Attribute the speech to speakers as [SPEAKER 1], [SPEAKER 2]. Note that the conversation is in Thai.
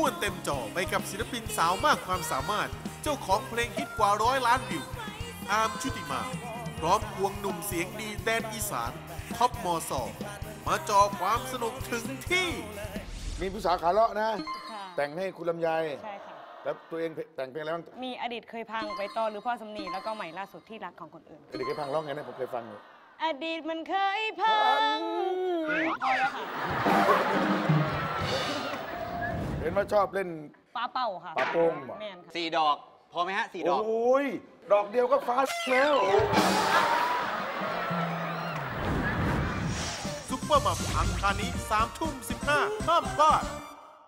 [SPEAKER 1] ม่วนเต็มจอไปกับศิลปินสาวมากความสามารถ เจ้าของเพลงฮิตกว่าร้อยล้านวิว อาร์มชุติมา พร้อมควงหนุ่มเสียงดีแดนอีสานท็อปมอซอมาแจกความสนุกถึงที่
[SPEAKER 2] มีผู้สาวขาเลาะนะ
[SPEAKER 3] ค่ะ
[SPEAKER 2] แต่งให้คุณลำไย
[SPEAKER 3] ใช่ค่ะ
[SPEAKER 2] แล้วตัวเองแต่งเพลงแล้ว
[SPEAKER 3] มีอดีตเคยพังไปต่อหรือพอส่ำนี้แล้วก็ใหม่ล่าสุดที่รักของคนอื่น
[SPEAKER 2] อดีตเคยพังร้องไงนะผมเคยฟังอยู่
[SPEAKER 3] อดีตมันเคยพังพอแล้วค่ะ
[SPEAKER 2] เห็ นว่าชอบเล่น
[SPEAKER 3] ป้าเป่าค่ะ
[SPEAKER 2] ปาโป้งเหรอ
[SPEAKER 3] แมนค่ะ
[SPEAKER 4] สี่ดอก พอไหมฮะสี่ดอก
[SPEAKER 2] โอ้ยดอกเดียวก็ฟ้าแล้ว
[SPEAKER 1] ซุปเปอร์มัมอังคารนี้3ทุ่ม15ห้ามพลาด